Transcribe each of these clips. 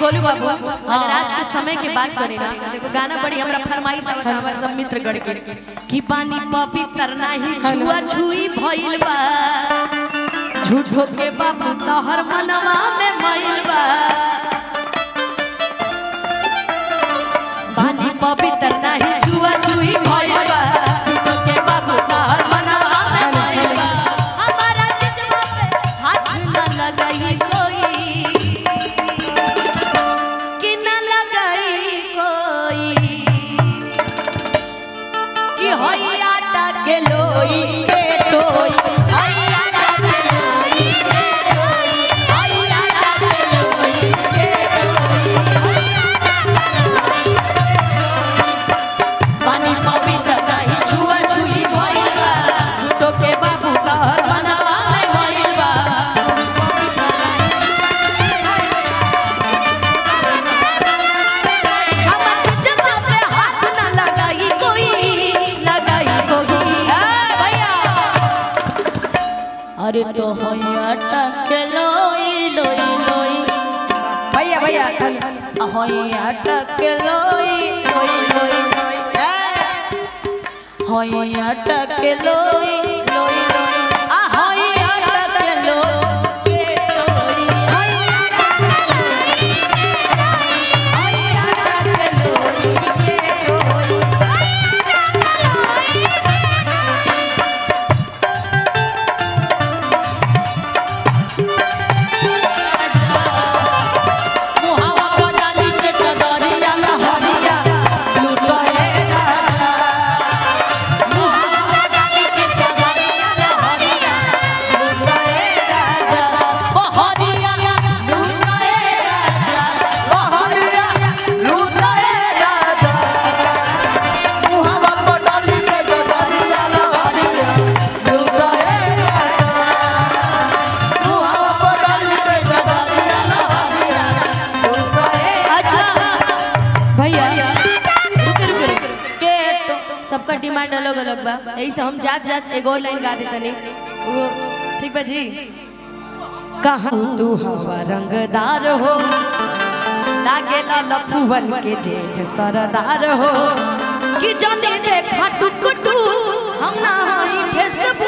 गोलू बाबू अगर आज के समय के बात करें ना देखो गाना बड़ी हमरा फरमाइश आवत हमारे सब मित्र गण के कि। पानी पपी करना ही छुआ छुई भइल बा। झूठो के बाबू तोहर मनवा में मइल बा। अरे तो हैया टके लोई लोई भैया भैया हैया टके लोई लोई हैया टके सबका डिमांड अलग अलग बा। यही से हम जात जात एगो और लाइन गा देते नहीं वो ठीक बा जी। कहा तू हवा रंगदार हो? लागेला लफुवन के जेठ सरदार हो? कि जाने देखा टुक टू हम ना ही फेसबुक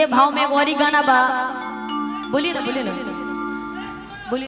ये भाव में गौरी गाना बा। बोलिए ना बोलिए ना।